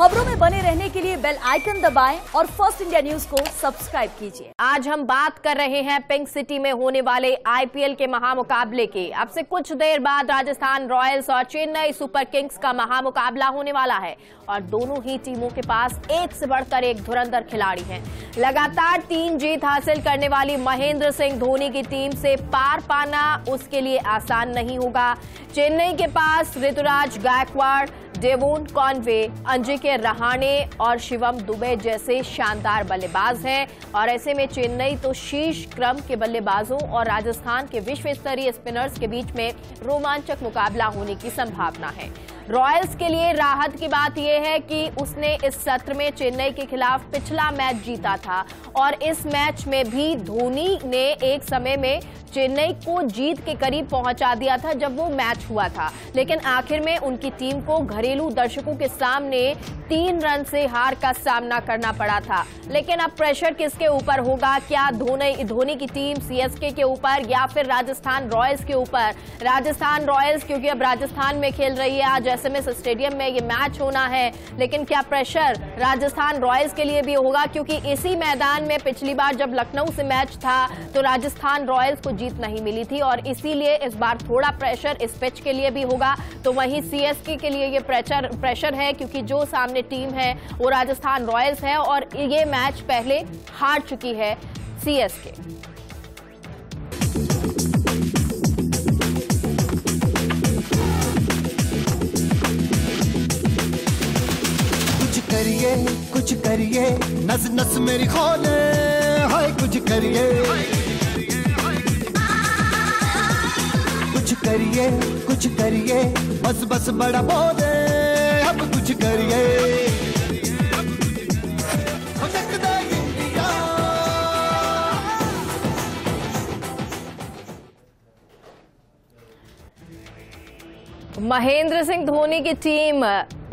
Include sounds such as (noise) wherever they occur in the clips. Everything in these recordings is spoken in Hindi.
खबरों में बने रहने के लिए बेल आइकन दबाएँ और फ़र्स्ट इंडिया न्यूज़ को सब्सक्राइब कीजिए। आज हम बात कर रहे हैं पिंक सिटी में होने वाले आईपीएल के महामुकाबले की। अब से कुछ देर बाद राजस्थान रॉयल्स और चेन्नई सुपर किंग्स का महामुकाबला होने वाला है और दोनों ही टीमों के पास एक से बढ़कर एक धुरंधर खिलाड़ी है। लगातार तीन जीत हासिल करने वाली महेंद्र सिंह धोनी की टीम से पार पाना उसके लिए आसान नहीं होगा। चेन्नई के पास ऋतुराज गायकवाड़ डेवोन कॉनवे अंजिके रहाणे और शिवम दुबे जैसे शानदार बल्लेबाज हैं। और ऐसे में चेन्नई तो शीर्ष क्रम के बल्लेबाजों और राजस्थान के विश्व स्तरीय स्पिनर्स के बीच में रोमांचक मुकाबला होने की संभावना है। रॉयल्स के लिए राहत की बात यह है कि उसने इस सत्र में चेन्नई के खिलाफ पिछला मैच जीता था और इस मैच में भी धोनी ने एक समय में चेन्नई को जीत के करीब पहुँचा दिया था जब वो मैच हुआ था। लेकिन आखिर में उनकी टीम को घरेलू दर्शकों के सामने तीन रन से हार का सामना करना पड़ा था। लेकिन अब प्रेशर किसके ऊपर होगा? क्या धोनी धोनी की टीम सीएसके के ऊपर या फिर राजस्थान रॉयल्स के ऊपर? राजस्थान रॉयल्स, क्योंकि अब राजस्थान में खेल रही है, आज एसएमएस स्टेडियम में ये मैच होना है। लेकिन क्या प्रेशर राजस्थान रॉयल्स के लिए भी होगा? क्योंकि इसी मैदान में पिछली बार जब लखनऊ से मैच था तो राजस्थान रॉयल्स को जीत नहीं मिली थी और इसीलिए इस बार थोड़ा प्रेशर इस पिच के लिए भी होगा। तो वहीं सीएसके के लिए ये प्रेशर प्रेशर है, क्योंकि जो सामने टीम है, वो राजस्थान रॉयल्स है और ये मैच पहले हार चुकी है सीएसके करिए, कुछ करिए। नस नस मेरी खोले, हाय, कुछ करिए। कुछ करिए कुछ करिए। बस बस बड़ा बोले, अब कुछ करिए। महेंद्र सिंह धोनी की टीम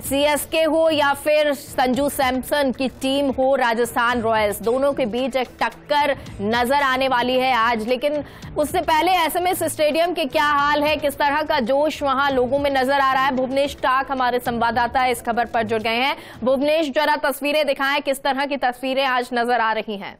सीएसके हो या फिर संजू सैमसन की टीम हो राजस्थान रॉयल्स। दोनों के बीच एक टक्कर नज़र आने वाली है आज। लेकिन उससे पहले एसएमएस स्टेडियम के क्या हाल है? किस तरह का जोश वहाँ लोगों में नज़र आ रहा है? भुवनेश टाक हमारे संवाददाता इस खबर पर जुड़ गए हैं। भुवनेश, जरा तस्वीरें दिखाएँ, किस तरह की तस्वीरें आज नज़र आ रही हैं?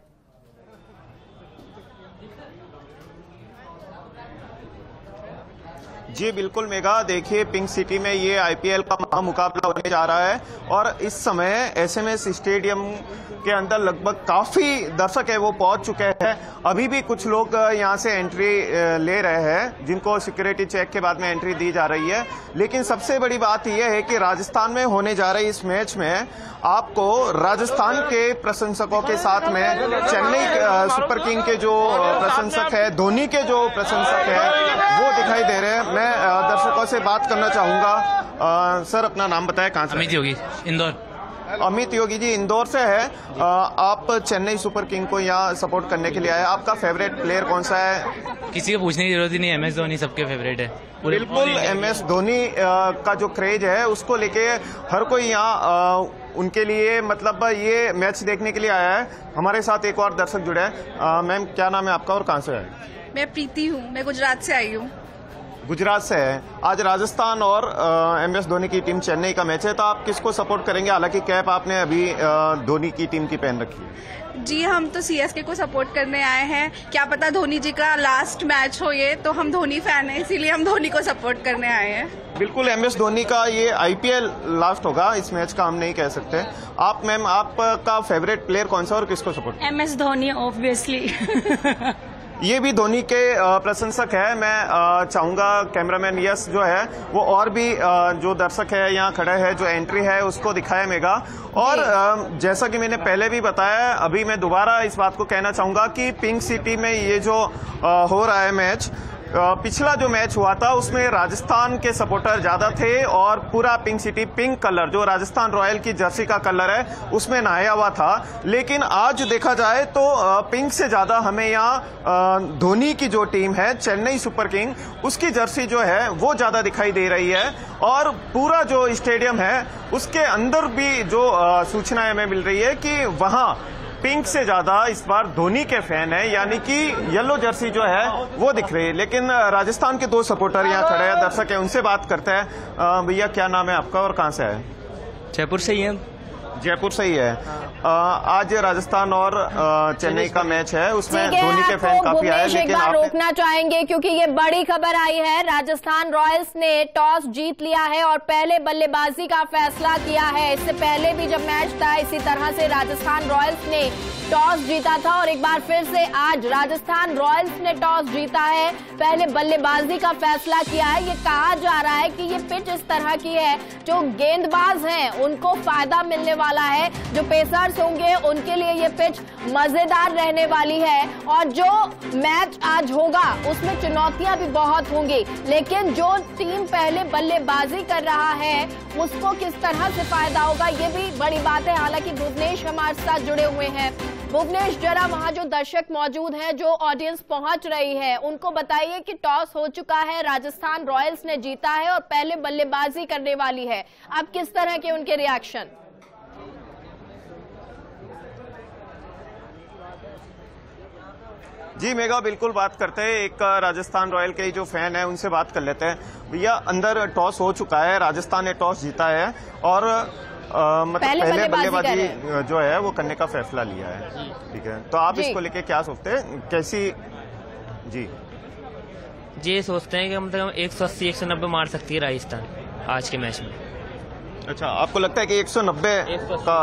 जी बिल्कुल मेगा देखिए पिंक सिटी में ये आईपीएल का महामुकाबला होने जा रहा है और इस समय एसएमएस स्टेडियम के अंदर लगभग काफ़ी दर्शक है, वो पहुँच चुके हैं। अभी भी कुछ लोग यहाँ से एंट्री ले रहे हैं, जिनको सिक्योरिटी चेक के बाद में एंट्री दी जा रही है। लेकिन सबसे बड़ी बात यह है कि राजस्थान में होने जा रही इस मैच में आपको राजस्थान के प्रशंसकों के साथ में चेन्नई सुपर किंग के जो प्रशंसक है, धोनी के जो प्रशंसक है, वो दिखाई दे रहे हैं। मैं अ, दर्शकों से बात करना चाहूँगा। सर अपना नाम बताएँ कहाँ से अमित योगी इंदौर। अमित योगी जी इंदौर से है। अ, आप चेन्नई सुपर किंग को यहाँ सपोर्ट करने के लिए आए। आपका फेवरेट प्लेयर कौन सा है? किसी को पूछने की ज़रूरत ही नहीं एम एस धोनी सबके फेवरेट है। बिल्कुल एम एस धोनी का जो क्रेज है उसको लेके हर कोई यहाँ उनके लिए मतलब ये मैच देखने के लिए आया है। हमारे साथ एक और दर्शक जुड़े हैं। मैम क्या नाम है आपका और कहाँ से है मैं प्रीति हूँ मैं गुजरात से आई हूँ। गुजरात से है। आज राजस्थान और एम एस धोनी की टीम चेन्नई का मैच है तो आप किसको सपोर्ट करेंगे? हालाँकि कैप आपने अभी धोनी की टीम की पहन रखी है। जी हम तो सीएसके को सपोर्ट करने आए हैं। क्या पता धोनी जी का लास्ट मैच हो ये तो हम धोनी फ़ैन हैं इसीलिए हम धोनी को सपोर्ट करने आए हैं। बिल्कुल एम एस धोनी का ये आईपीएल लास्ट होगा इस मैच का हम नहीं कह सकते। आप मैम आपका फेवरेट प्लेयर कौन सा और किसको support M S Dhoni obviously (laughs) ये भी धोनी के प्रशंसक है। मैं चाहूँगा कैमरामैन यस जो है वो और भी जो दर्शक है यहाँ खड़े है जो एंट्री है उसको दिखाया मेगा। और जैसा कि मैंने पहले भी बताया अभी मैं दोबारा इस बात को कहना चाहूँगा कि पिंक सिटी में ये जो हो रहा है मैच पिछला जो मैच हुआ था, उसमें राजस्थान के सपोर्टर ज़्यादा थे और पूरा पिंक सिटी पिंक कलर जो राजस्थान रॉयल की जर्सी का कलर है, उसमें नहाया हुआ था। लेकिन आज देखा जाए तो पिंक से ज़्यादा हमें यहाँ धोनी की जो टीम है, चेन्नई सुपर किंग, उसकी जर्सी जो है, वो ज़्यादा दिखाई दे रही है। और पूरा जो स्टेडियम है, उसके अंदर भी जो सूचनाएँ हमें मिल रही है कि वहाँ पिंक से ज़्यादा इस बार धोनी के फ़ैन है यानी कि येलो जर्सी जो है वो दिख रही है। लेकिन राजस्थान के दो सपोर्टर यहाँ खड़े हैं दर्शक है उनसे बात करते हैं। भैया क्या नाम है आपका और कहाँ से है? जयपुर से ही हैं। जयपुर से ही है। आ, आज राजस्थान और चेन्नई का मैच है। उसमें धोनी के फ़ैन काफ़ी आए हैं लेकिन रोकना चाहेंगे क्योंकि ये बड़ी खबर आई है। राजस्थान रॉयल्स ने टॉस जीत लिया है और पहले बल्लेबाजी का फैसला किया है। इससे पहले भी जब मैच था इसी तरह से राजस्थान रॉयल्स ने टॉस जीता था और एक बार फिर से आज राजस्थान रॉयल्स ने टॉस जीता है। पहले बल्लेबाजी का फैसला किया है। ये कहा जा रहा है कि ये पिच इस तरह की है, जो गेंदबाज हैं, उनको फ़ायदा मिलने वाला है। जो पेसर्स होंगे, उनके लिए ये पिच मज़ेदार रहने वाली है। और जो मैच आज होगा, उसमें चुनौतियाँ भी बहुत होंगी। लेकिन जो टीम पहले बल्लेबाजी कर रहा है, उसको किस तरह से फ़ायदा होगा, ये भी बड़ी बात है। हालाँकि भुवनेश हमारे साथ जुड़े हुए हैं। भुवनेश, जरा वहाँ जो दर्शक मौजूद हैं, जो ऑडियंस पहुँच रही है, उनको बताइए कि टॉस हो चुका है, राजस्थान रॉयल्स ने जीता है और पहले बल्लेबाजी करने वाली है। अब किस तरह के उनके रिएक्शन जी मेगा बिल्कुल बात करते हैं। एक, राजस्थान रॉयल के जो फ़ैन है, उनसे बात कर लेते हैं। भैया, अंदर टॉस हो चुका है, राजस्थान ने टॉस जीता है और मतलब पहले पहले बल्लेबाजी जो है वो करने का फैसला लिया है। ठीक है तो आप इसको लेके क्या सोचते हैं? कैसी जी। ये सोचते हैं कि मतलब हम एक सौ अस्सी एक सौ नब्बे मार सकती है राजस्थान आज के मैच में। अच्छा आपको लगता है कि 190 का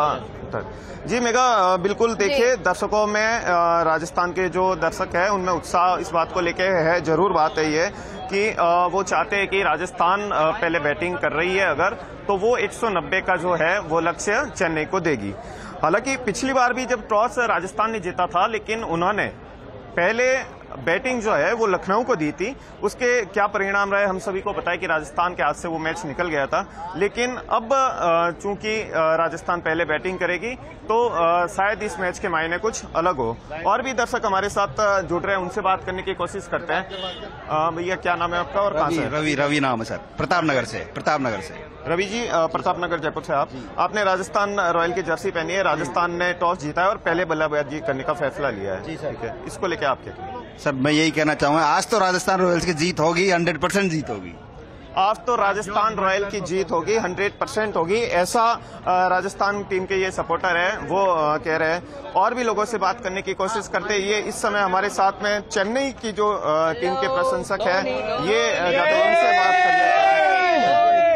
उत्तर जी मेगा बिल्कुल देखिए दर्शकों में राजस्थान के जो दर्शक है उनमें उत्साह इस बात को लेके है ज़रूर बात है ये कि वो चाहते हैं कि राजस्थान पहले बैटिंग कर रही है अगर तो वो 190 का जो है वो लक्ष्य चेन्नई को देगी। हालाँकि पिछली बार भी जब टॉस राजस्थान ने जीता था लेकिन उन्होंने पहले बैटिंग जो है वो लखनऊ को दी थी। उसके क्या परिणाम रहे हम सभी को पता है कि राजस्थान के हाथ से वो मैच निकल गया था। लेकिन अब चूँकि राजस्थान पहले बैटिंग करेगी तो शायद इस मैच के मायने कुछ अलग हो। और भी दर्शक हमारे साथ जुड़ रहे हैं उनसे बात करने की कोशिश करते हैं। भैया क्या नाम है आपका और कहाँ रवि से रवि रवि नाम है सर। प्रताप नगर से प्रताप नगर से। रवि जी प्रताप नगर जयपुर से आप। आपने राजस्थान रॉयल की जर्सी पहनी है राजस्थान ने टॉस जीता है और पहले बल्लेबाजी करने का फैसला लिया है। ठीक है। इसको लेके आप क्या सर मैं यही कहना चाहूँगा, आज तो राजस्थान रॉयल्स की जीत होगी हंड्रेड परसेंट जीत होगी। आज तो राजस्थान रॉयल की जीत होगी 100 परसेंट होगी। ऐसा राजस्थान टीम के ये सपोर्टर है, वो कह रहे हैं, और भी लोगों से बात करने की कोशिश करते हैं। ये इस समय हमारे साथ में चेन्नई की जो टीम के प्रशंसक है, ये से उनसे बात कर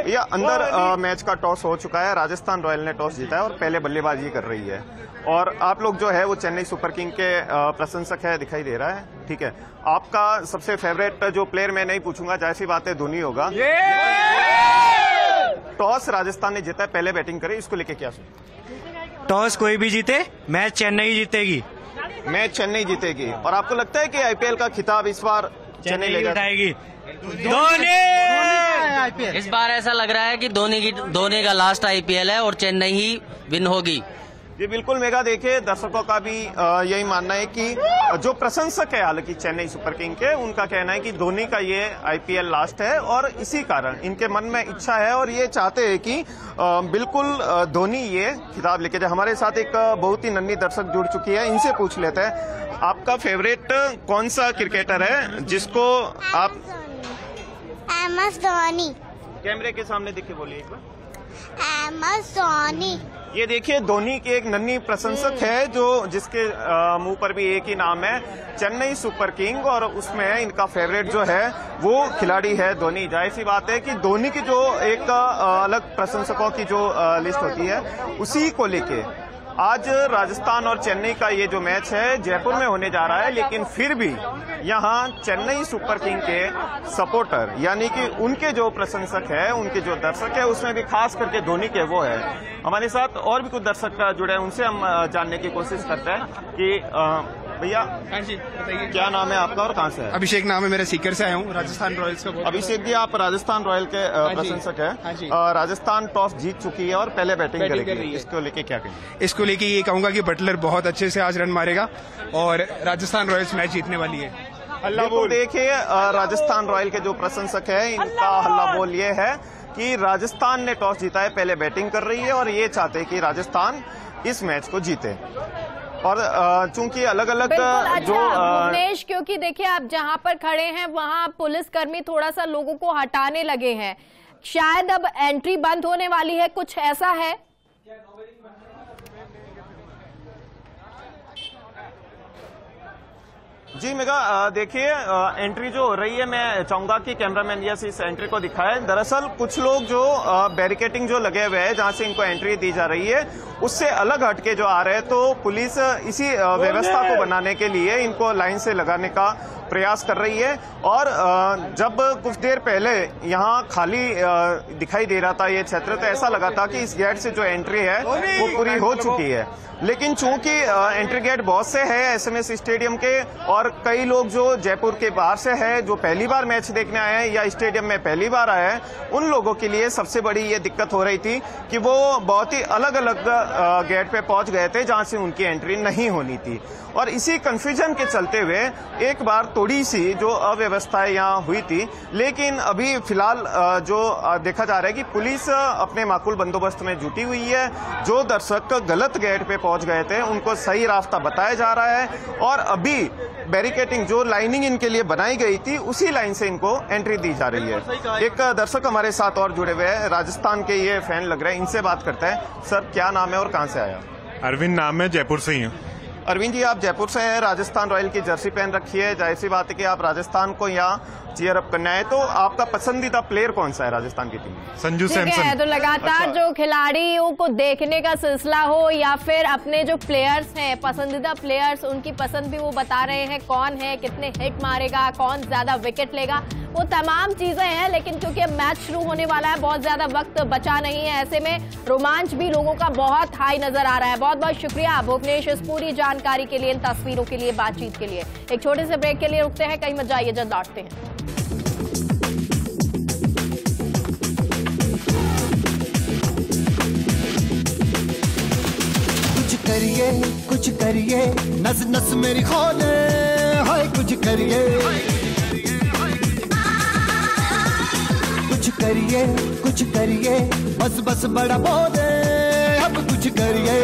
ये अंदर अ, मैच का टॉस हो चुका है राजस्थान रॉयल ने टॉस जीता है और पहले बल्लेबाजी कर रही है। और आप लोग जो है वो चेन्नई सुपर किंग के प्रशंसक है दिखाई दे रहा है। ठीक है। आपका सबसे फेवरेट जो प्लेयर मैं नहीं पूछूँगा जैसी बात है धोनी होगा। टॉस राजस्थान ने जीता है पहले बैटिंग करे इसको लेके क्या सोच टॉस कोई भी जीते मैच चेन्नई जीतेगी। मैच चेन्नई जीतेगी। और आपको लगता है कि आईपीएल का खिताब इस बार चेन्नई ले जाएगी उठाएगी धोनी इस बार ऐसा लग रहा है कि धोनी की धोनी का लास्ट आईपीएल है और चेन्नई ही विन होगी। जी बिल्कुल मेगा देखिए दर्शकों का भी यही मानना है कि जो प्रशंसक है हालाँकि चेन्नई सुपर किंग के उनका कहना है कि धोनी का ये आईपीएल लास्ट है और इसी कारण इनके मन में इच्छा है और ये चाहते हैं कि बिल्कुल धोनी ये खिताब लेके जाए। हमारे साथ एक बहुत ही नन्ही दर्शक जुड़ चुकी है इनसे पूछ लेते हैं। आपका फेवरेट कौन सा क्रिकेटर है जिसको आप एम एस धोनी कैमरे के सामने दिखे बोलिए एक बार। एम एस धोनी ये देखिए धोनी की एक नन्ही प्रशंसक है जो जिसके मुँह पर भी एक ही नाम है चेन्नई सुपर किंग और उसमें इनका फेवरेट जो है वो खिलाड़ी है धोनी। ज़ाहिर सी बात है कि धोनी की जो एक अलग प्रशंसकों की जो लिस्ट होती है उसी को लेके आज राजस्थान और चेन्नई का ये जो मैच है, जयपुर में होने जा रहा है, लेकिन फिर भी यहाँ चेन्नई सुपर किंग के सपोर्टर, यानी कि उनके जो प्रशंसक है, उनके जो दर्शक है, उसमें भी खास करके धोनी के वो है। हमारे साथ और भी कुछ दर्शक जुड़े हैं, उनसे हम जानने की कोशिश करते हैं कि भैया क्या नाम है आपका और कहाँ से है? अभिषेक नाम है मेरा सीकर से आया हूँ राजस्थान रॉयल्स का अभिषेक जी आप राजस्थान रॉयल के हाँ। प्रशंसक हाँ। है राजस्थान टॉस जीत चुकी है और पहले बैटिंग बैटिंग करेगी। इसको लेके क्या कहेंगे इसको लेके ये कहूँगा कि बटलर बहुत अच्छे से आज रन मारेगा और राजस्थान रॉयल्स मैच जीतने वाली है। हल्ला बोल। देखिए राजस्थान रॉयल के जो प्रशंसक है इनका हल्ला बोल। ये है कि राजस्थान ने टॉस जीता है पहले बैटिंग कर रही है और ये चाहते हैं कि राजस्थान इस मैच को जीते। और चूँकि अलग अलग अच्छा जो भुवनेश क्योंकि देखिए आप जहाँ पर खड़े हैं वहाँ पुलिसकर्मी थोड़ा सा लोगों को हटाने लगे हैं। शायद अब एंट्री बंद होने वाली है कुछ ऐसा है? जी मेगा देखिए एंट्री जो हो रही है मैं चाहूँगा कि कैमरामैन यस इस एंट्री को दिखाए। दरअसल कुछ लोग जो बैरिकेटिंग जो लगे हुए हैं जहाँ से इनको एंट्री दी जा रही है उससे अलग हटके जो आ रहे हैं तो पुलिस इसी व्यवस्था को बनाने के लिए इनको लाइन से लगाने का प्रयास कर रही है और जब कुछ देर पहले यहाँ खाली दिखाई दे रहा था ये क्षेत्र तो ऐसा लगा था कि इस गेट से जो एंट्री है, वो पूरी हो चुकी है। लेकिन चूँकि एंट्री गेट बहुत से है एसएमएस स्टेडियम के, और कई लोग जो जयपुर के बाहर से है, जो पहली बार मैच देखने आए हैं या स्टेडियम में पहली बार आए हैं, उन लोगों के लिए सबसे बड़ी ये दिक्कत हो रही थी कि वो बहुत ही अलग अलग गेट पे पहुँच गए थे जहाँ से उनकी एंट्री नहीं होनी थी। और इसी कंफ्यूजन के चलते हुए एक बार थोड़ी सी जो अव्यवस्थाएँ यहाँ हुई थी लेकिन अभी फ़िलहाल जो देखा जा रहा है कि पुलिस अपने माकूल बंदोबस्त में जुटी हुई है। जो दर्शक गलत गेट पे पहुँच गए थे उनको सही रास्ता बताया जा रहा है और अभी बैरिकेटिंग जो लाइनिंग इनके लिए बनाई गई थी उसी लाइन से इनको एंट्री दी जा रही है। एक दर्शक हमारे साथ और जुड़े हुए हैं। राजस्थान के ये फ़ैन लग रहे हैं। इनसे बात करते हैं। सर क्या नाम है और कहाँ से आया अरविंद नाम है जयपुर से ही हूँ। अरविंद जी आप जयपुर से हैं राजस्थान रॉयल की जर्सी पहन रखी है। ज़ाहिर सी बात है कि आप राजस्थान को यहाँ चीयर अप करना है तो आपका पसंदीदा प्लेयर कौन सा है राजस्थान की टीम में? संजू है तो लगातार अच्छा। जो खिलाड़ियों को देखने का सिलसिला हो या फिर अपने जो प्लेयर्स हैं पसंदीदा प्लेयर्स उनकी पसंद भी वो बता रहे हैं कौन है कितने हिट मारेगा कौन ज़्यादा विकेट लेगा वो तमाम चीज़ें हैं लेकिन क्योंकि अब मैच शुरू होने वाला है बहुत ज़्यादा वक्त बचा नहीं है ऐसे में रोमांच भी लोगों का बहुत हाई नज़र आ रहा है। बहुत बहुत शुक्रिया भुवनेश इस पूरी जानकारी के लिए, इन तस्वीरों के लिए, बातचीत के लिए। एक छोटे से ब्रेक के लिए रुकते हैं कहीं मत जाइए जल्द लौटते हैं। कुछ करिए कुछ करिए, नस नस मेरी खोले, हाय कुछ करिए। कुछ करिए कुछ करिए, बस बस बड़ा बोले, अब कुछ करिए।